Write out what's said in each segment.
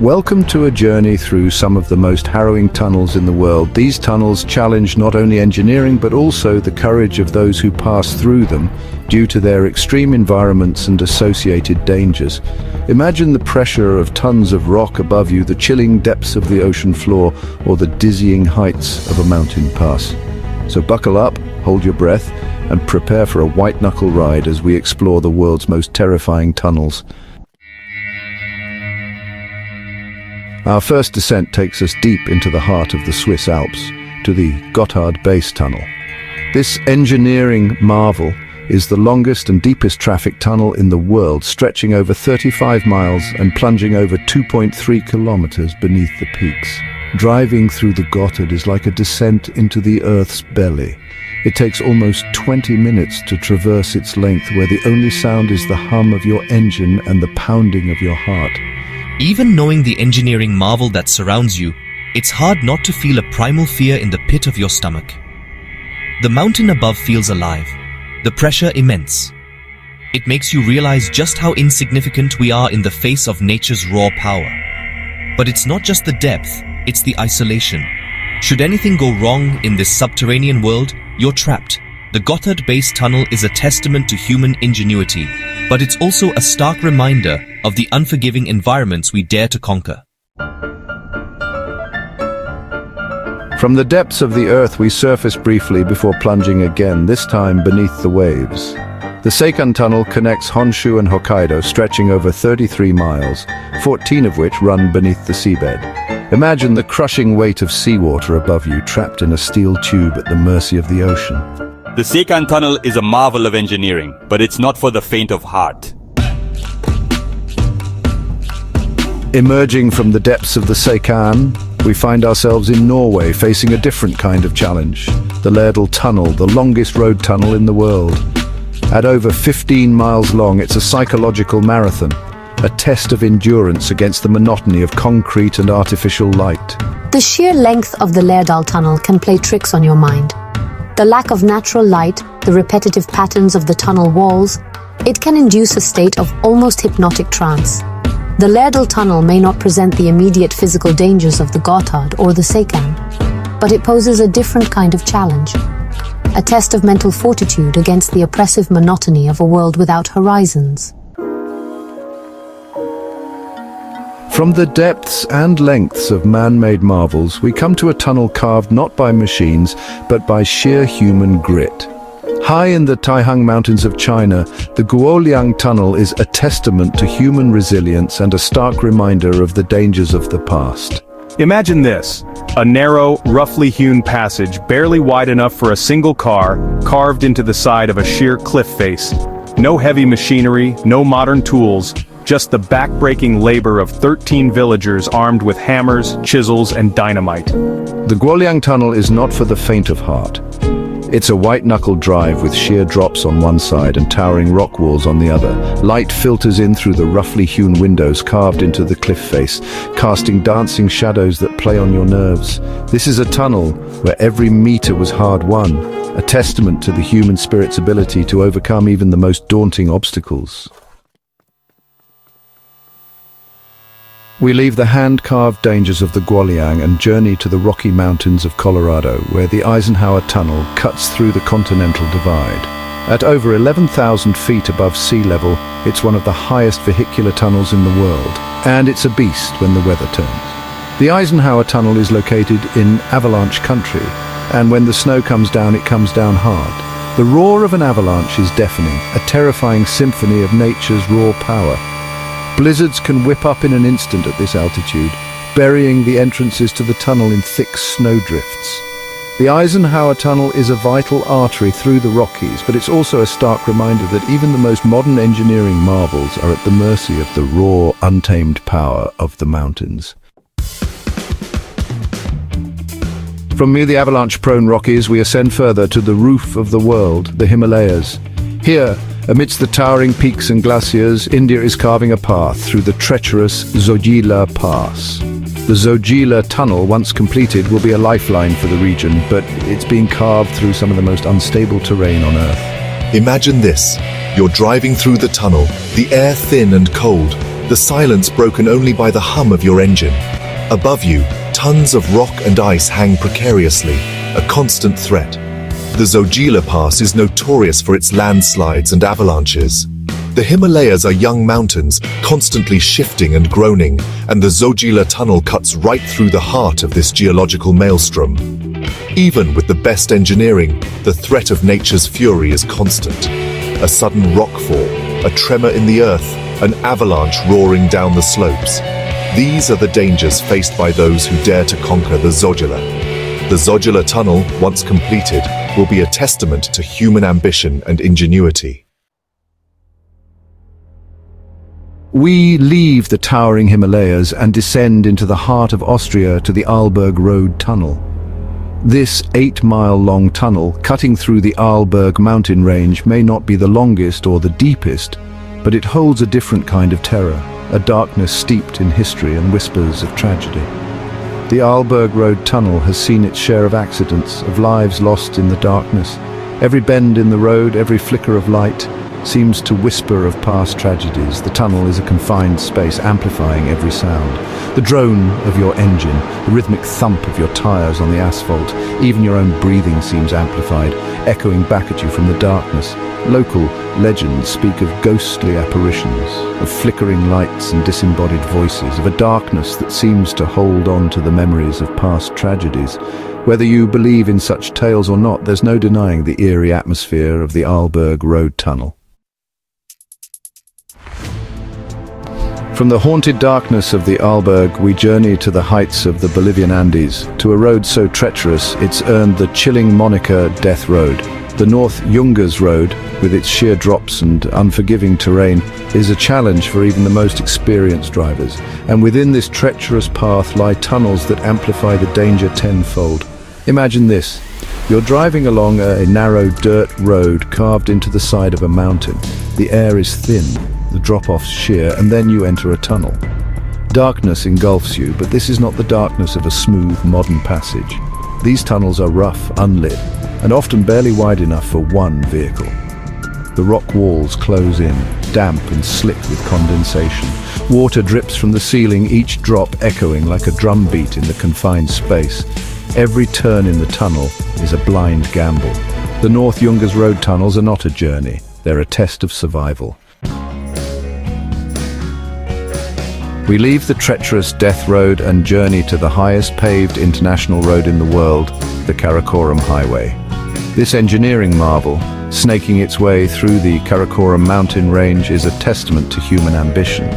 Welcome to a journey through some of the most harrowing tunnels in the world. These tunnels challenge not only engineering but also the courage of those who pass through them due to their extreme environments and associated dangers. Imagine the pressure of tons of rock above you, the chilling depths of the ocean floor, or the dizzying heights of a mountain pass. So buckle up, hold your breath, and prepare for a white-knuckle ride as we explore the world's most terrifying tunnels. Our first descent takes us deep into the heart of the Swiss Alps, to the Gotthard Base Tunnel. This engineering marvel is the longest and deepest traffic tunnel in the world, stretching over 35 miles and plunging over 2.3 kilometers beneath the peaks. Driving through the Gotthard is like a descent into the Earth's belly. It takes almost 20 minutes to traverse its length where the only sound is the hum of your engine and the pounding of your heart. Even knowing the engineering marvel that surrounds you, it's hard not to feel a primal fear in the pit of your stomach. The mountain above feels alive, the pressure immense. It makes you realize just how insignificant we are in the face of nature's raw power. But it's not just the depth, it's the isolation. Should anything go wrong in this subterranean world, you're trapped. The Gotthard Base Tunnel is a testament to human ingenuity, but it's also a stark reminder of the unforgiving environments we dare to conquer. From the depths of the earth we surface briefly before plunging again, this time beneath the waves. The Seikan Tunnel connects Honshu and Hokkaido, stretching over 33 miles, 14 of which run beneath the seabed. Imagine the crushing weight of seawater above you, trapped in a steel tube at the mercy of the ocean. The Seikan Tunnel is a marvel of engineering, but it's not for the faint of heart. Emerging from the depths of the Seikan, we find ourselves in Norway facing a different kind of challenge. The Lærdal Tunnel, the longest road tunnel in the world. At over 15 miles long, it's a psychological marathon, a test of endurance against the monotony of concrete and artificial light. The sheer length of the Lærdal Tunnel can play tricks on your mind. The lack of natural light, the repetitive patterns of the tunnel walls, it can induce a state of almost hypnotic trance. The Lærdal Tunnel may not present the immediate physical dangers of the Gotthard or the Seikan, but it poses a different kind of challenge. A test of mental fortitude against the oppressive monotony of a world without horizons. From the depths and lengths of man-made marvels, we come to a tunnel carved not by machines, but by sheer human grit. High in the Taihang Mountains of China, the Guoliang Tunnel is a testament to human resilience and a stark reminder of the dangers of the past. Imagine this, a narrow, roughly hewn passage barely wide enough for a single car, carved into the side of a sheer cliff face. No heavy machinery, no modern tools, just the back-breaking labor of 13 villagers armed with hammers, chisels, and dynamite. The Guoliang Tunnel is not for the faint of heart. It's a white-knuckle drive with sheer drops on one side and towering rock walls on the other. Light filters in through the roughly hewn windows carved into the cliff face, casting dancing shadows that play on your nerves. This is a tunnel where every meter was hard-won, a testament to the human spirit's ability to overcome even the most daunting obstacles. We leave the hand-carved dangers of the Guoliang and journey to the Rocky Mountains of Colorado, where the Eisenhower Tunnel cuts through the Continental Divide. At over 11,000 feet above sea level, it's one of the highest vehicular tunnels in the world, and it's a beast when the weather turns. The Eisenhower Tunnel is located in avalanche country, and when the snow comes down, it comes down hard. The roar of an avalanche is deafening, a terrifying symphony of nature's raw power. Blizzards can whip up in an instant at this altitude, burying the entrances to the tunnel in thick snowdrifts. The Eisenhower Tunnel is a vital artery through the Rockies, but it's also a stark reminder that even the most modern engineering marvels are at the mercy of the raw, untamed power of the mountains. From near the avalanche-prone Rockies, we ascend further to the roof of the world, the Himalayas. Here, Amidst the towering peaks and glaciers, India is carving a path through the treacherous Zojila Pass. The Zojila Tunnel, once completed, will be a lifeline for the region, but it's being carved through some of the most unstable terrain on Earth. Imagine this. You're driving through the tunnel, the air thin and cold, the silence broken only by the hum of your engine. Above you, tons of rock and ice hang precariously, a constant threat. The Zojila Pass is notorious for its landslides and avalanches. The Himalayas are young mountains, constantly shifting and groaning, and the Zojila Tunnel cuts right through the heart of this geological maelstrom. Even with the best engineering, the threat of nature's fury is constant. A sudden rockfall, a tremor in the earth, an avalanche roaring down the slopes. These are the dangers faced by those who dare to conquer the Zojila. The Zojila Tunnel, once completed, will be a testament to human ambition and ingenuity. We leave the towering Himalayas and descend into the heart of Austria to the Arlberg Road Tunnel. This eight-mile-long tunnel cutting through the Arlberg mountain range may not be the longest or the deepest, but it holds a different kind of terror, a darkness steeped in history and whispers of tragedy. The Arlberg Road tunnel has seen its share of accidents, of lives lost in the darkness. Every bend in the road, every flicker of light, seems to whisper of past tragedies. The tunnel is a confined space, amplifying every sound. The drone of your engine, the rhythmic thump of your tires on the asphalt, even your own breathing seems amplified, echoing back at you from the darkness. Local legends speak of ghostly apparitions, of flickering lights and disembodied voices, of a darkness that seems to hold on to the memories of past tragedies. Whether you believe in such tales or not, there's no denying the eerie atmosphere of the Arlberg Road Tunnel. From the haunted darkness of the Arlberg, we journey to the heights of the Bolivian Andes, to a road so treacherous it's earned the chilling moniker Death Road. The North Yungas Road, with its sheer drops and unforgiving terrain, is a challenge for even the most experienced drivers. And within this treacherous path lie tunnels that amplify the danger tenfold. Imagine this. You're driving along a narrow dirt road carved into the side of a mountain. The air is thin, the drop-offs sheer, and then you enter a tunnel. Darkness engulfs you, but this is not the darkness of a smooth, modern passage. These tunnels are rough, unlit, and often barely wide enough for one vehicle. The rock walls close in, damp and slick with condensation. Water drips from the ceiling, each drop echoing like a drumbeat in the confined space. Every turn in the tunnel is a blind gamble. The North Yungas Road tunnels are not a journey, they're a test of survival. We leave the treacherous Death Road and journey to the highest paved international road in the world, the Karakoram Highway. This engineering marvel, snaking its way through the Karakoram mountain range is a testament to human ambition.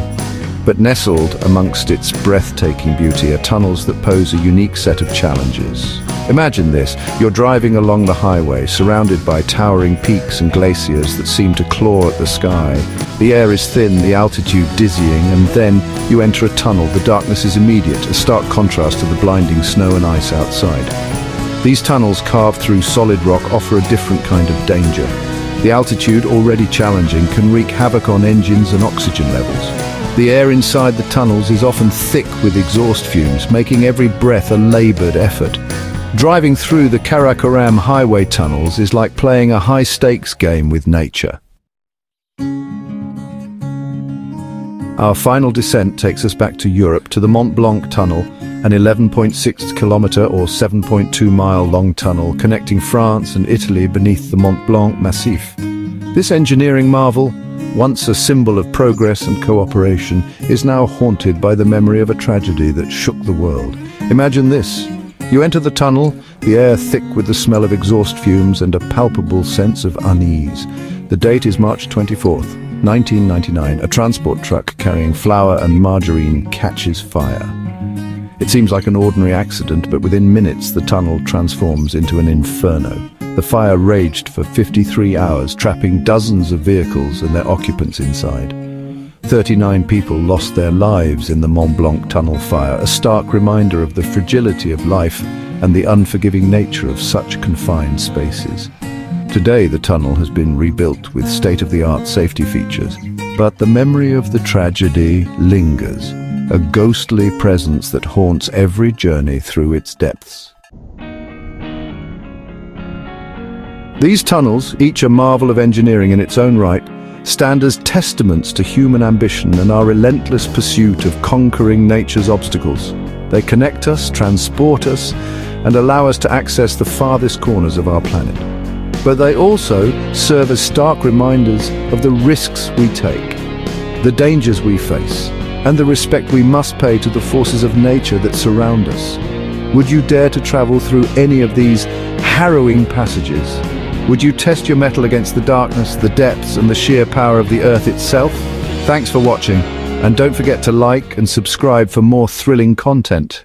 But nestled amongst its breathtaking beauty are tunnels that pose a unique set of challenges. Imagine this, you're driving along the highway, surrounded by towering peaks and glaciers that seem to claw at the sky. The air is thin, the altitude dizzying, and then you enter a tunnel. The darkness is immediate, a stark contrast to the blinding snow and ice outside. These tunnels carved through solid rock offer a different kind of danger. The altitude, already challenging, can wreak havoc on engines and oxygen levels. The air inside the tunnels is often thick with exhaust fumes, making every breath a laboured effort. Driving through the Karakoram highway tunnels is like playing a high-stakes game with nature. Our final descent takes us back to Europe to the Mont Blanc Tunnel, an 11.6 kilometre or 7.2 mile long tunnel connecting France and Italy beneath the Mont Blanc Massif. This engineering marvel, once a symbol of progress and cooperation, is now haunted by the memory of a tragedy that shook the world. Imagine this, you enter the tunnel, the air thick with the smell of exhaust fumes and a palpable sense of unease. The date is March 24th, 1999. A transport truck carrying flour and margarine catches fire. It seems like an ordinary accident, but within minutes the tunnel transforms into an inferno. The fire raged for 53 hours, trapping dozens of vehicles and their occupants inside. 39 people lost their lives in the Mont Blanc tunnel fire, a stark reminder of the fragility of life and the unforgiving nature of such confined spaces. Today the tunnel has been rebuilt with state-of-the-art safety features, but the memory of the tragedy lingers, a ghostly presence that haunts every journey through its depths. These tunnels, each a marvel of engineering in its own right, stand as testaments to human ambition and our relentless pursuit of conquering nature's obstacles. They connect us, transport us, and allow us to access the farthest corners of our planet. But they also serve as stark reminders of the risks we take, the dangers we face, and the respect we must pay to the forces of nature that surround us. Would you dare to travel through any of these harrowing passages? Would you test your mettle against the darkness, the depths, and the sheer power of the Earth itself? Thanks for watching, and don't forget to like and subscribe for more thrilling content.